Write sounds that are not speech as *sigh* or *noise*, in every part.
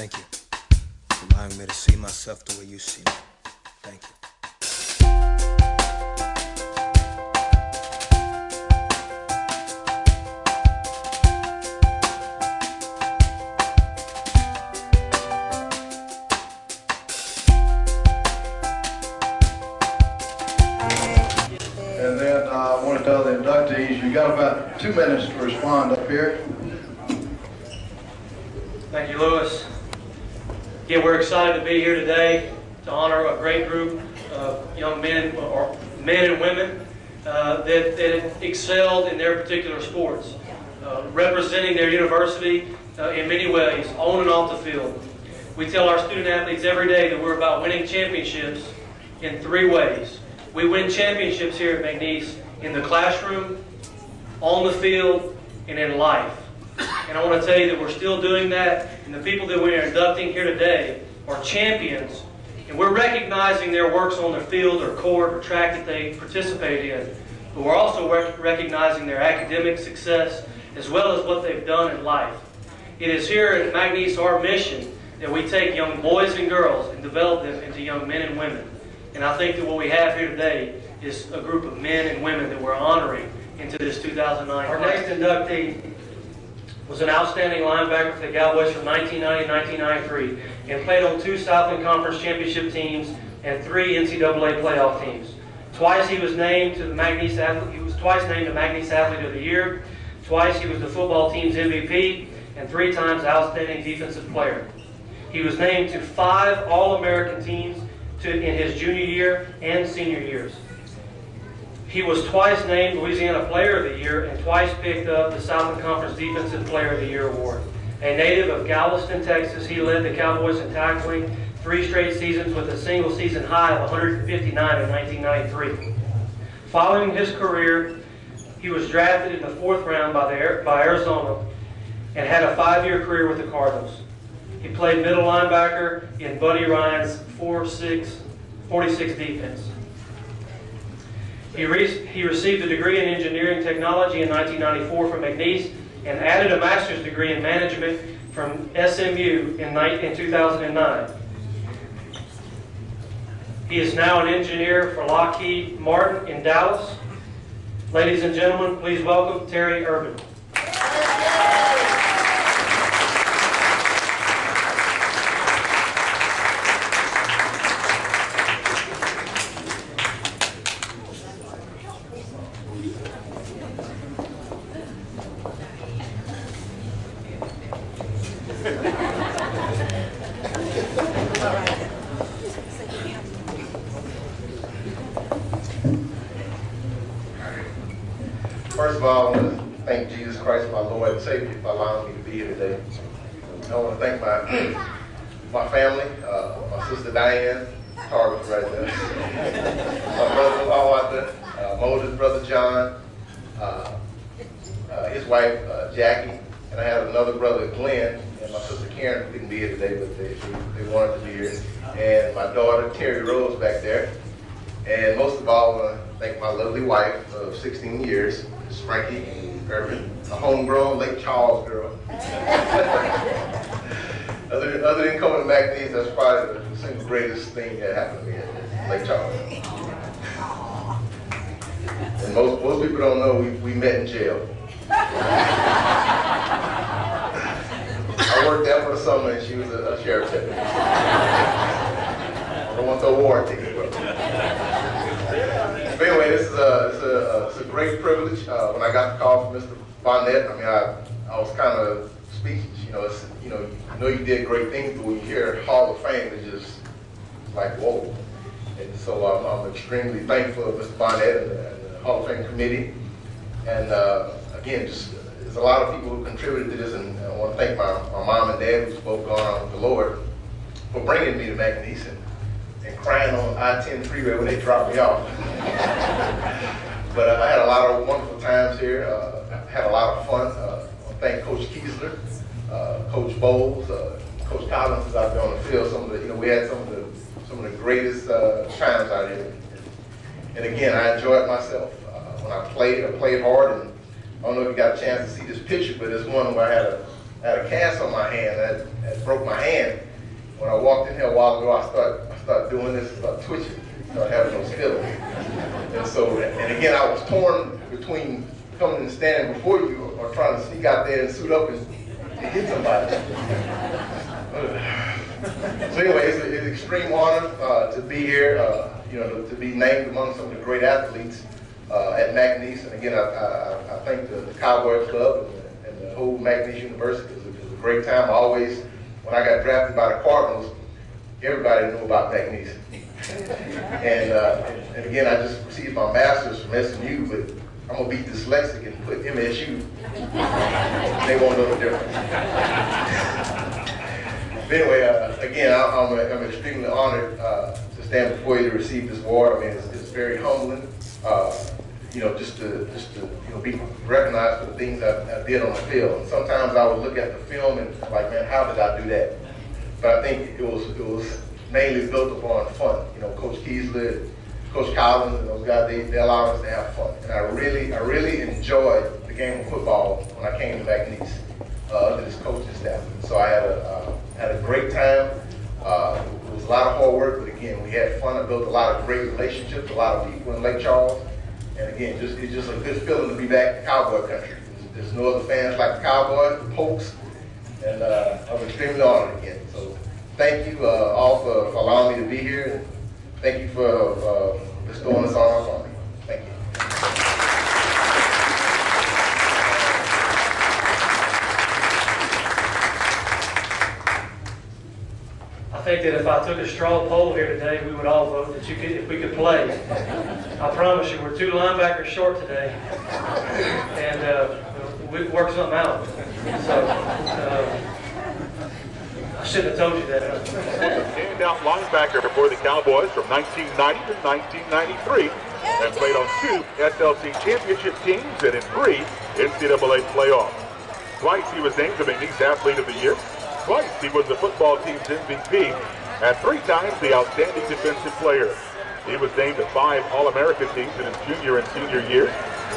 thank you for allowing me to see myself the way you see me. Thank you. And then uh, I want to tell the inductees, you got about two minutes to respond up here. Thank you, Lewis. Again, we're excited to be here today to honor a great group of young men, or men and women, uh, that, that excelled in their particular sports, uh, representing their university uh, in many ways, on and off the field. We tell our student athletes every day that we're about winning championships in three ways. We win championships here at McNeese in the classroom, on the field, and in life. And I want to tell you that we're still doing that, and the people that we're inducting here today are champions, and we're recognizing their works on the field or court or track that they participate in. But we're also rec- recognizing their academic success as well as what they've done in life. It is here at McNeese our mission that we take young boys and girls and develop them into young men and women. And I think that what we have here today is a group of men and women that we're honoring into this 2009. Our next inductee was an outstanding linebacker for the Cowboys from 1990 to 1993 and played on two Southland Conference championship teams and three NCAA playoff teams. Twice he was named to the McNeese Athlete, he was twice named the McNeese Athlete of the Year. Twice he was the football team's MVP and three times outstanding defensive player. He was named to five All-American teams to, in his junior year and senior years. He was twice named Louisiana Player of the Year and twice picked up the Southern Conference Defensive Player of the Year award. A native of Galveston, Texas, he led the Cowboys in tackling three straight seasons with a single season high of 159 in 1993. Following his career, he was drafted in the fourth round by, the, by Arizona and had a five-year career with the Cardinals. He played middle linebacker in Buddy Ryan's 4-6, 46 defense. He, re- he received a degree in engineering technology in 1994 from McNeese and added a master's degree in management from SMU in, in 2009. He is now an engineer for Lockheed Martin in Dallas. Ladies and gentlemen, please welcome Terry Irving. First of all, I want to thank Jesus Christ, my Lord and Savior, for allowing me to be here today. I want to thank my my family, uh, my sister Diane, Tarvis right there, my brother-in-law out there, uh, Moses' brother John, uh, uh, his wife uh, Jackie, and I have another brother Glenn, and my sister Karen who couldn't be here today, but they, they, they wanted to be here, and my daughter Terry Rose back there. And most of all, I want to thank my lovely wife of 16 years, Frankie Irving, a homegrown Lake Charles girl. *laughs* other, other than coming to McNeese, that's probably the single greatest thing that happened to me at Lake Charles. And most, most people don't know we, we met in jail. I worked there for the summer and she was a, a sheriff's deputy. I don't want the award ticket, bro. But anyway, this is a, it's a, it's a great privilege. Uh, when I got the call from Mr. Bonnet, I mean, I, I was kind of speechless. You know, it's, you know, you know you did great things, but when you hear Hall of Fame, it's just like, whoa. And so I'm, I'm extremely thankful of Mr. Bonnet and the, and the Hall of Fame committee. And uh, again, just there's a lot of people who contributed to this, and I want to thank my, my mom and dad, who's both gone on with the Lord, for bringing me to and, and crying on I-10 freeway when they dropped me off. *laughs* *laughs* but uh, I had a lot of wonderful times here. Uh, had a lot of fun. Uh, thank Coach Keasler, uh, Coach Bowles, uh, Coach Collins is out there on the field. Some of the, you know, we had some of the some of the greatest uh, times out here. And again, I enjoyed myself. When I played, I played hard, and I don't know if you got a chance to see this picture, but it's one where I had a I had a cast on my hand, that, that broke my hand. When I walked in here a while ago, I started, I started doing this, I started twitching, started having those feelings. And so, and again, I was torn between coming and standing before you or trying to sneak out there and suit up and, and hit somebody. So anyway, it's, a, it's an extreme honor uh, to be here, uh, you know, to, to be named among some of the great athletes uh, at McNeese. And again, I, I, I thank the, the Cowboy Club and the, and the whole McNeese University. It was, it was a great time. I always, when I got drafted by the Cardinals, everybody knew about McNeese. And, uh, and, again, I just received my master's from SMU, but I'm gonna be dyslexic and put MSU. they won't know the difference. But anyway, uh, again, I, I'm, I'm extremely honored uh, to stand before you to receive this award. I mean, it's, it's very humbling. Uh, you know, just to just to you know be recognized for the things I, I did on the field. And sometimes I would look at the film and like, man, how did I do that? But I think it was it was mainly built upon fun. You know, Coach Keasler, Coach Collins, and those guys they, they allowed us to have fun. And I really I really enjoyed the game of football when I came to McNeese uh, under this coaching staff. So I had a uh, had a great time. Uh, it was a lot of hard work, but again, we had fun. I built a lot of great relationships, a lot of people in Lake Charles. And again, just it's just a good feeling to be back in Cowboy country. There's, there's no other fans like the Cowboys, the Pokes, and uh, I'm extremely honored again. So thank you uh, all for, for allowing me to be here. Thank you for uh, bestowing this honor on me. Thank you. I think that if I took a straw poll here today, we would all vote that you could, if we could play. I promise you, we're two linebackers short today, and uh, we can work something out. So uh, I shouldn't have told you that. standout linebacker for the Cowboys from 1990 to 1993 and played on two SLC championship teams and in three NCAA playoffs. Twice he was named the McNeese Athlete of the Year. Twice he was the football team's MVP and three times the Outstanding Defensive Player. He was named to five All-American teams in his junior and senior years,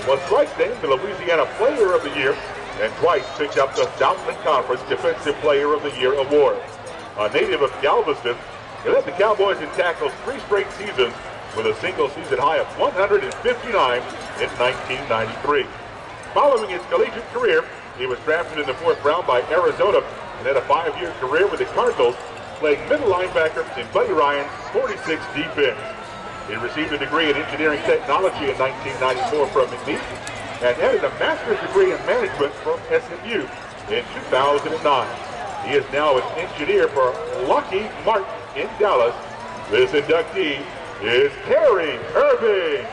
was twice named the Louisiana Player of the Year, and twice picked up the Southland Conference Defensive Player of the Year award. A native of Galveston, he led the Cowboys in tackles three straight seasons with a single season high of 159 in 1993. Following his collegiate career, he was drafted in the fourth round by Arizona and had a five-year career with the Cardinals, playing middle linebacker in Buddy Ryan's 46 defense. He received a degree in engineering technology in 1994 from McNeese and added a master's degree in management from SMU in 2009. He is now an engineer for Lockheed Martin in Dallas. This inductee is Terry Irving.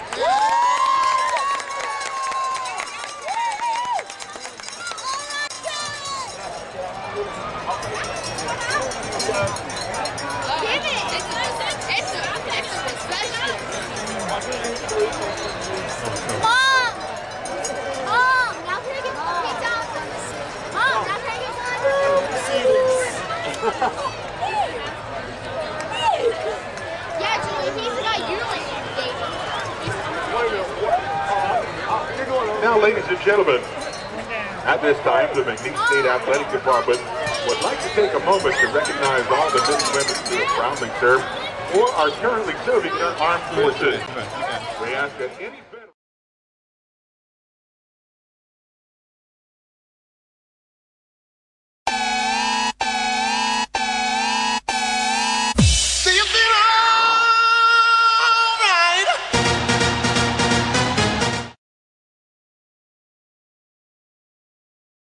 Now, ladies and gentlemen, at this time, the McNeese State Athletic Department would like to take a moment to recognize all the men and women who have proudly served or are currently serving their armed forces. We ask that any